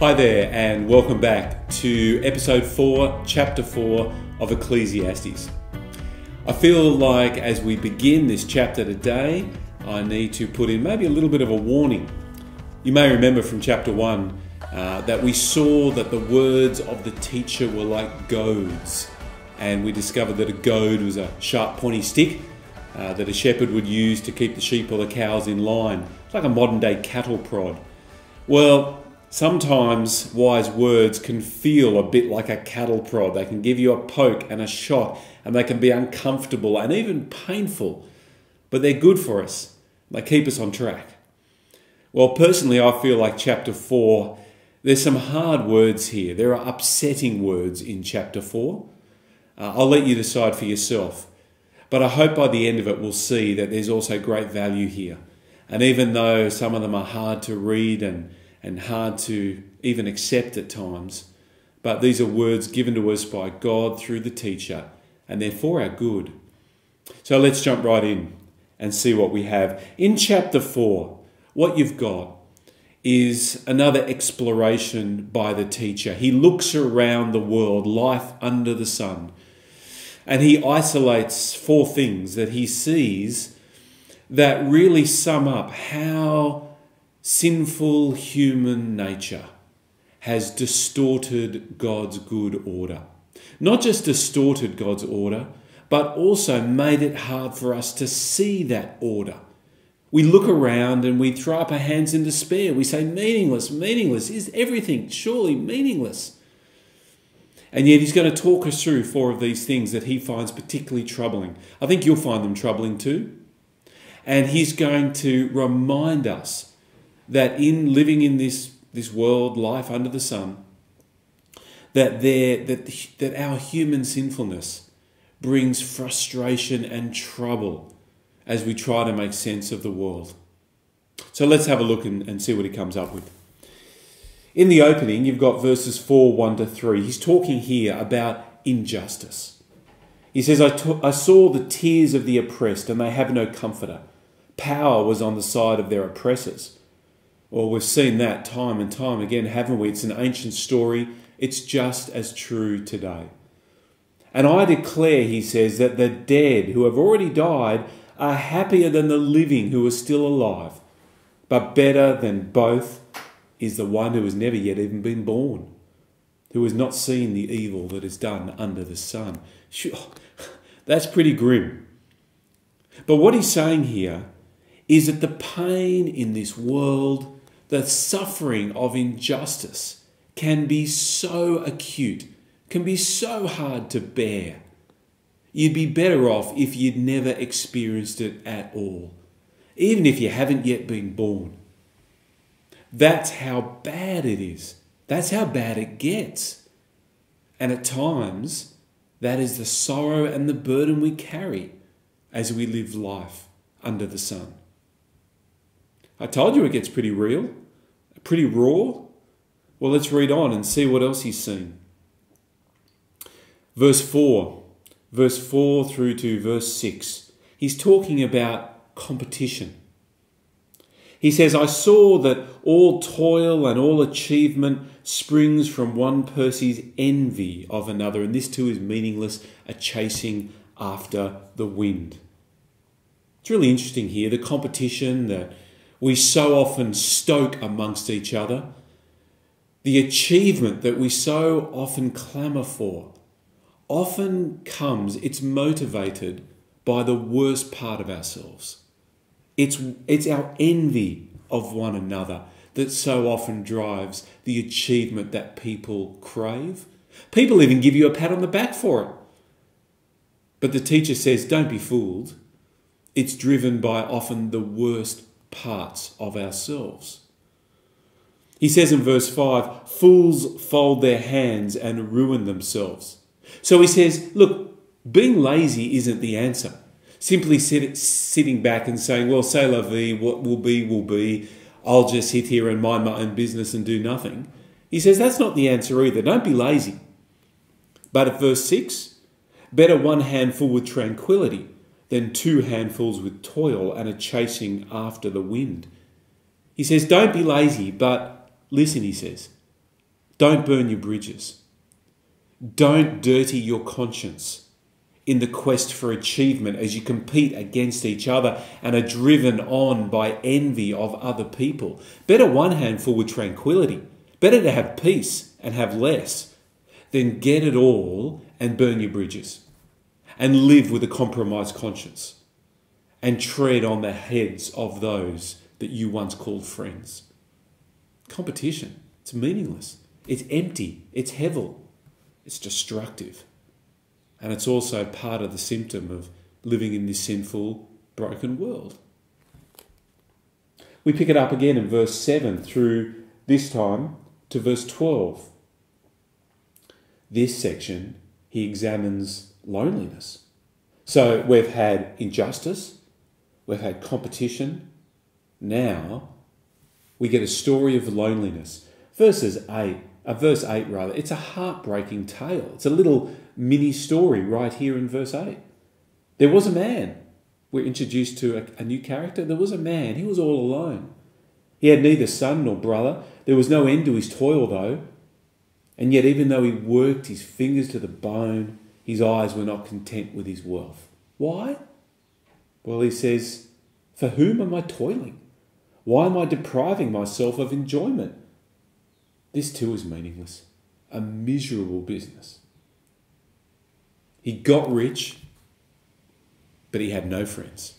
Hi there, and welcome back to episode 4, chapter 4 of Ecclesiastes. I feel like as we begin this chapter today, I need to put in maybe a little bit of a warning. You may remember from chapter 1 uh, that we saw that the words of the teacher were like goads, and we discovered that a goad was a sharp, pointy stick uh, that a shepherd would use to keep the sheep or the cows in line. It's like a modern day cattle prod. Well, Sometimes wise words can feel a bit like a cattle prod. They can give you a poke and a shot, and they can be uncomfortable and even painful, but they're good for us. They keep us on track. Well, personally, I feel like chapter 4, there's some hard words here. There are upsetting words in chapter 4. Uh, I'll let you decide for yourself. But I hope by the end of it, we'll see that there's also great value here. And even though some of them are hard to read and and hard to even accept at times. But these are words given to us by God through the teacher, and they're for our good. So let's jump right in and see what we have. In chapter 4, what you've got is another exploration by the teacher. He looks around the world, life under the sun, and he isolates four things that he sees that really sum up how sinful human nature has distorted God's good order. Not just distorted God's order, but also made it hard for us to see that order. We look around and we throw up our hands in despair. We say, meaningless, meaningless. Is everything surely meaningless? And yet, he's going to talk us through four of these things that he finds particularly troubling. I think you'll find them troubling too. And he's going to remind us that in living in this, this world, life under the sun, that, there, that, that our human sinfulness brings frustration and trouble as we try to make sense of the world. So let's have a look and, and see what he comes up with. In the opening, you've got verses 4 1 to 3. He's talking here about injustice. He says, I, t- I saw the tears of the oppressed, and they have no comforter. Power was on the side of their oppressors well, we've seen that time and time again, haven't we? It's an ancient story. It's just as true today. And I declare, he says, that the dead who have already died are happier than the living who are still alive. But better than both is the one who has never yet even been born, who has not seen the evil that is done under the sun. Sure, that's pretty grim. But what he's saying here is that the pain in this world the suffering of injustice can be so acute, can be so hard to bear. You'd be better off if you'd never experienced it at all, even if you haven't yet been born. That's how bad it is. That's how bad it gets. And at times, that is the sorrow and the burden we carry as we live life under the sun. I told you it gets pretty real, pretty raw. Well, let's read on and see what else he's seen. Verse 4, verse 4 through to verse 6, he's talking about competition. He says, I saw that all toil and all achievement springs from one person's envy of another, and this too is meaningless, a chasing after the wind. It's really interesting here the competition, the we so often stoke amongst each other, the achievement that we so often clamour for, often comes, it's motivated by the worst part of ourselves. It's, it's our envy of one another that so often drives the achievement that people crave. People even give you a pat on the back for it. But the teacher says, don't be fooled. It's driven by often the worst parts of ourselves. He says in verse 5 Fools fold their hands and ruin themselves. So he says, Look, being lazy isn't the answer. Simply sit, sitting back and saying, Well, say la vie, what will be, will be. I'll just sit here and mind my own business and do nothing. He says that's not the answer either. Don't be lazy. But at verse 6, better one handful with tranquility than two handfuls with toil and a chasing after the wind. He says, Don't be lazy, but listen, he says, Don't burn your bridges. Don't dirty your conscience in the quest for achievement as you compete against each other and are driven on by envy of other people. Better one handful with tranquility. Better to have peace and have less than get it all and burn your bridges and live with a compromised conscience and tread on the heads of those that you once called friends. Competition, it's meaningless, it's empty, it's hevel, it's destructive. And it's also part of the symptom of living in this sinful, broken world. We pick it up again in verse 7 through this time to verse 12. This section, he examines loneliness. So we've had injustice, we've had competition. Now we get a story of loneliness. Verses 8, uh, verse 8 rather, it's a heartbreaking tale. It's a little mini story right here in verse 8. There was a man. We're introduced to a, a new character. There was a man. He was all alone. He had neither son nor brother. There was no end to his toil, though. And yet, even though he worked his fingers to the bone, his eyes were not content with his wealth. Why? Well, he says, For whom am I toiling? Why am I depriving myself of enjoyment? This too is meaningless. A miserable business. He got rich, but he had no friends,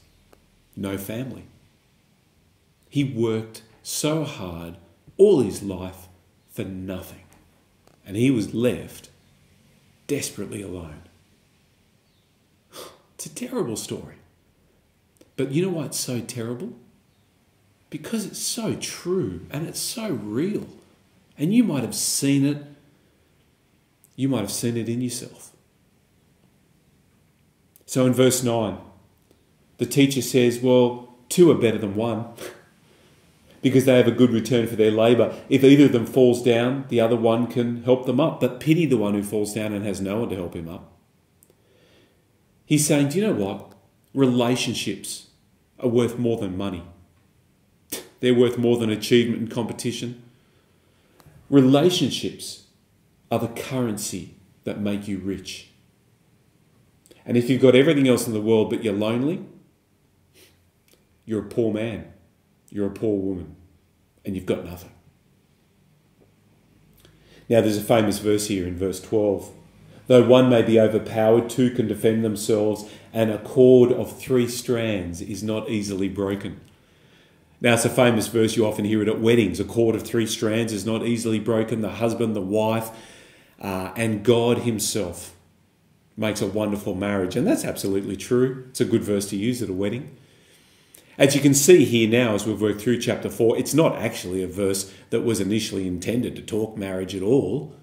no family. He worked so hard all his life for nothing, and he was left desperately alone. It's a terrible story. But you know why it's so terrible? Because it's so true and it's so real. And you might have seen it. You might have seen it in yourself. So in verse 9, the teacher says, Well, two are better than one because they have a good return for their labour. If either of them falls down, the other one can help them up. But pity the one who falls down and has no one to help him up. He's saying, Do you know what? Relationships are worth more than money, they're worth more than achievement and competition. Relationships are the currency that make you rich. And if you've got everything else in the world but you're lonely, you're a poor man, you're a poor woman, and you've got nothing. Now, there's a famous verse here in verse 12. Though one may be overpowered, two can defend themselves, and a cord of three strands is not easily broken. Now, it's a famous verse, you often hear it at weddings. A cord of three strands is not easily broken. The husband, the wife, uh, and God Himself makes a wonderful marriage. And that's absolutely true. It's a good verse to use at a wedding. As you can see here now, as we've worked through chapter 4, it's not actually a verse that was initially intended to talk marriage at all.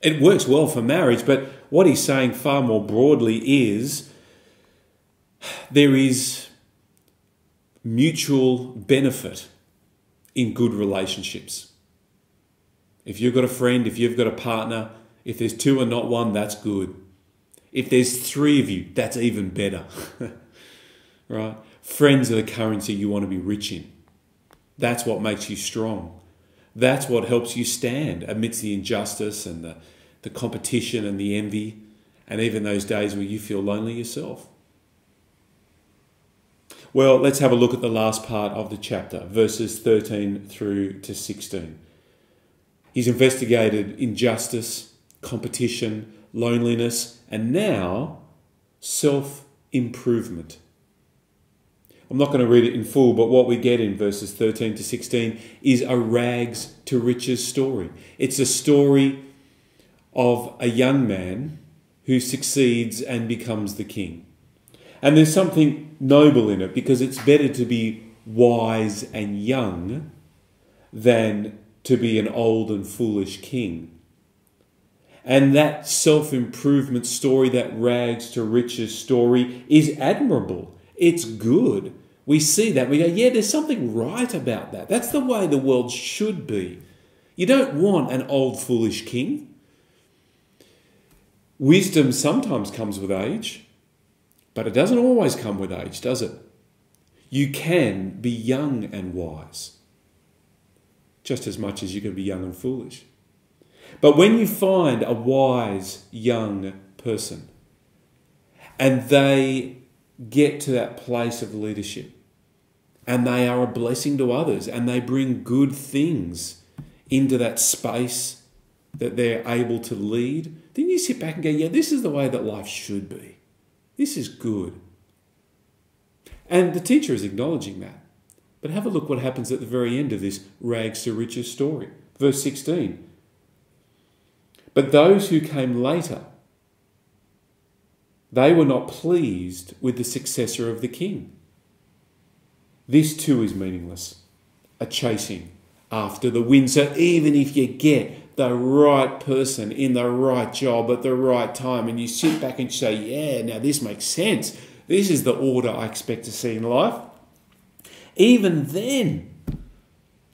It works well for marriage, but what he's saying far more broadly is there is mutual benefit in good relationships. If you've got a friend, if you've got a partner, if there's two and not one, that's good. If there's three of you, that's even better. right? Friends are the currency you want to be rich in. That's what makes you strong. That's what helps you stand amidst the injustice and the, the competition and the envy, and even those days where you feel lonely yourself. Well, let's have a look at the last part of the chapter, verses 13 through to 16. He's investigated injustice, competition, loneliness, and now self improvement. I'm not going to read it in full, but what we get in verses 13 to 16 is a rags to riches story. It's a story of a young man who succeeds and becomes the king. And there's something noble in it because it's better to be wise and young than to be an old and foolish king. And that self improvement story, that rags to riches story, is admirable. It's good. We see that. We go, yeah, there's something right about that. That's the way the world should be. You don't want an old, foolish king. Wisdom sometimes comes with age, but it doesn't always come with age, does it? You can be young and wise just as much as you can be young and foolish. But when you find a wise young person and they get to that place of leadership and they are a blessing to others and they bring good things into that space that they're able to lead, then you sit back and go, yeah, this is the way that life should be. This is good. And the teacher is acknowledging that. But have a look what happens at the very end of this rags to riches story. Verse 16. But those who came later, they were not pleased with the successor of the king. This too is meaningless, a chasing after the wind. So even if you get the right person in the right job at the right time and you sit back and say, yeah, now this makes sense. This is the order I expect to see in life. Even then,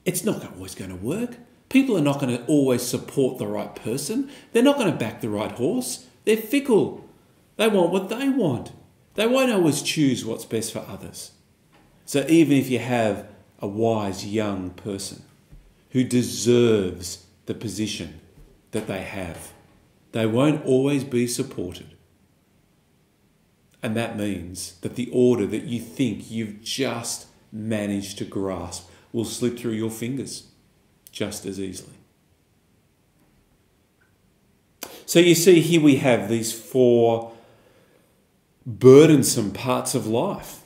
it's not always going to work. People are not going to always support the right person. They're not going to back the right horse. They're fickle. They want what they want. They won't always choose what's best for others. So even if you have a wise young person who deserves the position that they have. They won't always be supported. And that means that the order that you think you've just managed to grasp will slip through your fingers just as easily. So you see, here we have these four burdensome parts of life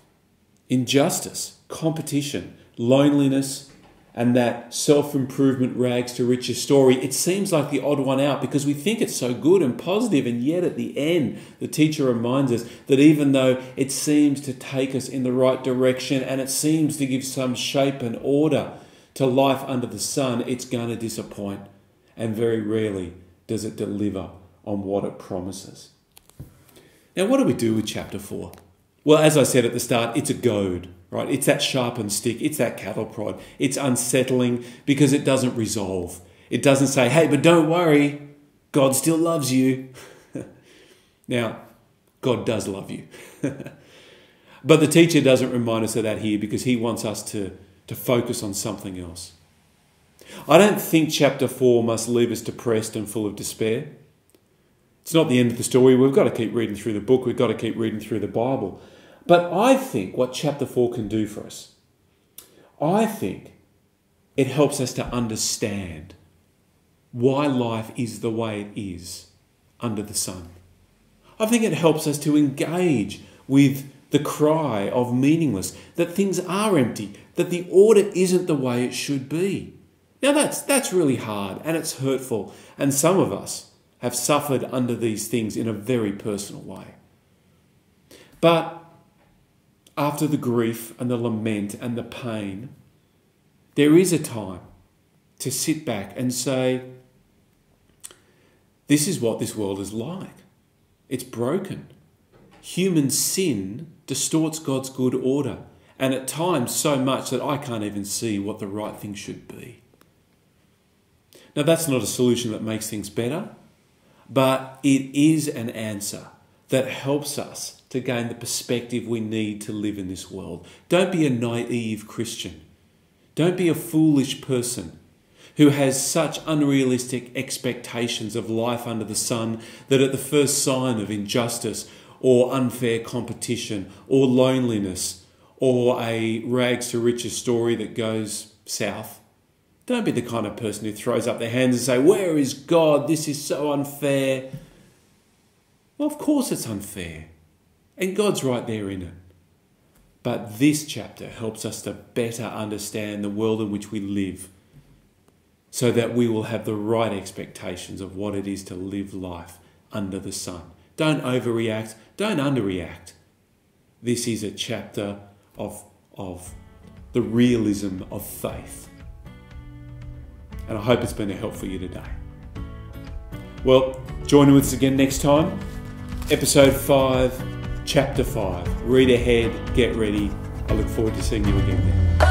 injustice, competition, loneliness, and that self improvement rags to riches story, it seems like the odd one out because we think it's so good and positive, and yet at the end, the teacher reminds us that even though it seems to take us in the right direction and it seems to give some shape and order to life under the sun, it's going to disappoint, and very rarely does it deliver on what it promises. Now, what do we do with chapter 4? Well, as I said at the start, it's a goad right? It's that sharpened stick, it's that cattle prod. It's unsettling because it doesn't resolve. It doesn't say, hey, but don't worry, God still loves you. now, God does love you. but the teacher doesn't remind us of that here because he wants us to, to focus on something else. I don't think chapter 4 must leave us depressed and full of despair. It's not the end of the story. We've got to keep reading through the book, we've got to keep reading through the Bible. But I think what chapter 4 can do for us, I think it helps us to understand why life is the way it is under the sun. I think it helps us to engage with the cry of meaningless, that things are empty, that the order isn't the way it should be. Now that's that's really hard and it's hurtful, and some of us have suffered under these things in a very personal way. But after the grief and the lament and the pain, there is a time to sit back and say, This is what this world is like. It's broken. Human sin distorts God's good order, and at times so much that I can't even see what the right thing should be. Now, that's not a solution that makes things better, but it is an answer that helps us to gain the perspective we need to live in this world. Don't be a naive Christian. Don't be a foolish person who has such unrealistic expectations of life under the sun that at the first sign of injustice or unfair competition or loneliness or a rags to riches story that goes south, don't be the kind of person who throws up their hands and say, Where is God? This is so unfair. Well, of course it's unfair. And God's right there in it. But this chapter helps us to better understand the world in which we live so that we will have the right expectations of what it is to live life under the sun. Don't overreact, don't underreact. This is a chapter of, of the realism of faith. And I hope it's been a help for you today. Well, join us again next time. Episode 5 chapter 5. Read ahead, get ready. I look forward to seeing you again there.